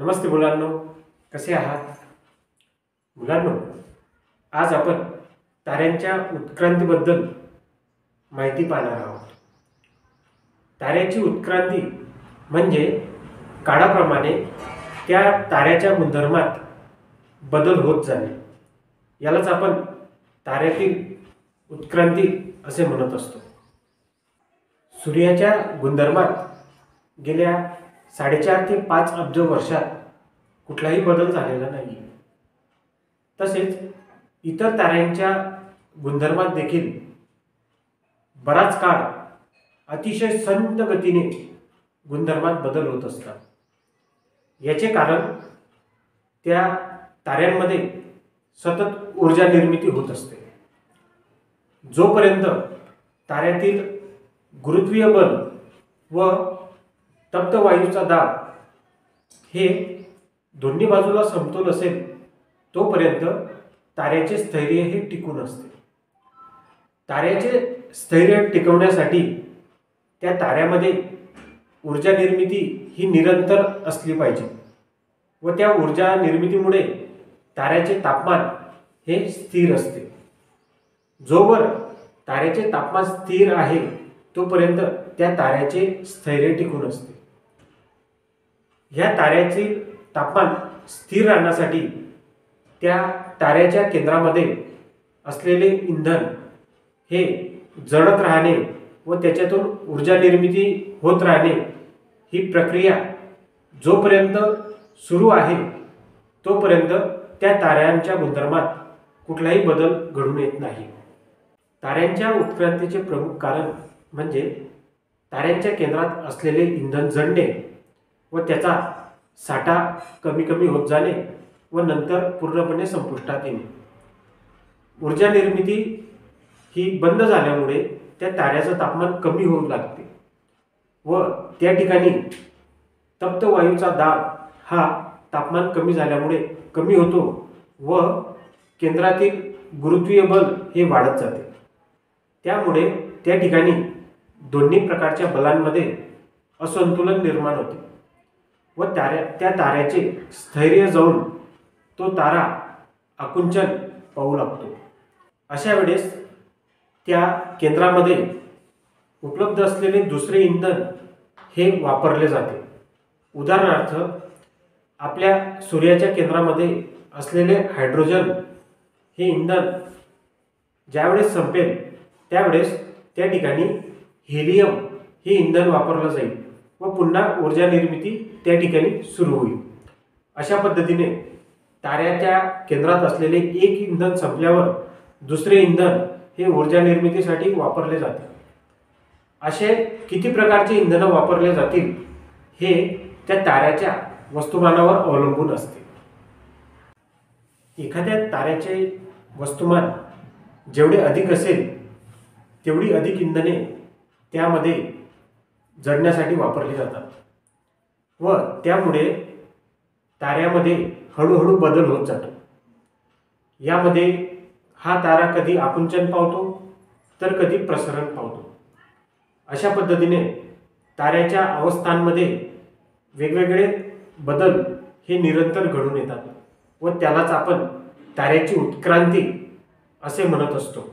नमस्ते मुलांनो कसे आहात? मुलांनो आज आपण ताऱ्यांच्या उत्क्रांतीबद्दल माहिती पाहणार आहोत. ताऱ्याची उत्क्रांती म्हणजे काळाप्रमाणे त्या ताऱ्याच्या गुणधर्मात बदल होत जाणे. यालाच आपण ताऱ्यातील उत्क्रांती असे म्हणत असतो. सूर्याच्या गुणधर्मात गेल्या साडेचार ते पाच अब्ज वर्षात कुठलाही बदल झालेला नाही तसेच इतर ताऱ्यांच्या गुणधर्मात देखील बराच काळ अतिशय संत गतीने गुणधर्मात बदल होत असतात. याचे कारण त्या ताऱ्यांमध्ये सतत ऊर्जा निर्मिती होत असते. जोपर्यंत ताऱ्यातील गुरुत्वीय बल व तप्त वायूचा दाब हे दोन्ही बाजूला समतोल असेल तोपर्यंत ताऱ्याचे स्थैर्य हे टिकून असते. ताऱ्याचे स्थैर्य टिकवण्यासाठी त्या ताऱ्यामध्ये ऊर्जा निर्मिती ही निरंतर असली पाहिजे व त्या ऊर्जा निर्मितीमुळे ताऱ्याचे तापमान हे स्थिर असते. जोवर ताऱ्याचे तापमान स्थिर आहे तोपर्यंत त्या ताऱ्याचे स्थैर्य टिकून असते. ह्या ताऱ्याचे तापमान स्थिर राहण्यासाठी त्या ताऱ्याच्या केंद्रामध्ये असलेले इंधन हे जळत राहणे व त्याच्यातून ऊर्जा निर्मिती होत राहणे ही प्रक्रिया जोपर्यंत सुरू आहे तोपर्यंत त्या ताऱ्यांच्या गुणधर्मात कुठलाही बदल घडून येत नाही. ताऱ्यांच्या उत्क्रांतीचे प्रमुख कारण म्हणजे ताऱ्यांच्या केंद्रात असलेले इंधन जळणे व त्याचा साठा कमी कमी होत जाणे व नंतर पूर्णपणे संपुष्टात येणे. ऊर्जा निर्मिती ही बंद झाल्यामुळे त्या ताऱ्याचं तापमान कमी होऊ लागते व त्या ठिकाणी तप्त वायूचा दाब हा तापमान कमी झाल्यामुळे कमी होतो व केंद्रातील गुरुत्वीय बल हे वाढत जाते. त्यामुळे त्या ठिकाणी दोन्ही प्रकारच्या बलांमध्ये असंतुलन निर्माण होते. व ताऱ्या त्या ताऱ्याचे स्थैर्य जाऊन तो तारा आकुंचन पाहू लागतो. अशा वेळेस त्या केंद्रामध्ये उपलब्ध असलेले दुसरे इंधन हे वापरले जाते. उदाहरणार्थ आपल्या सूर्याच्या केंद्रामध्ये असलेले हायड्रोजन हे इंधन ज्यावेळेस संपेल त्यावेळेस त्या ठिकाणी हेलियम हे इंधन वापरलं जाईल. व पुन्हा ऊर्जा निर्मिती त्या ठिकाणी सुरू होईल. अशा पद्धतीने ताऱ्याच्या केंद्रात असलेले एक इंधन संपल्यावर दुसरे इंधन हे ऊर्जा निर्मितीसाठी वापरले जाते. असे किती प्रकारचे इंधनं वापरले जातील हे त्या ताऱ्याच्या वस्तुमानावर अवलंबून असते. एखाद्या ताऱ्याचे वस्तुमान जेवढे अधिक असेल तेवढी अधिक इंधने त्यामध्ये जडण्यासाठी वापरली जातात. व त्यामुळे ताऱ्यामध्ये हळूहळू बदल होत जातो. यामध्ये हा तारा कधी आकुंचन पावतो तर कधी प्रसरण पावतो. अशा पद्धतीने ताऱ्याच्या अवस्थांमध्ये वेगवेगळे बदल हे निरंतर घडून येतात व त्यालाच आपण ताऱ्याची उत्क्रांती असे म्हणत असतो.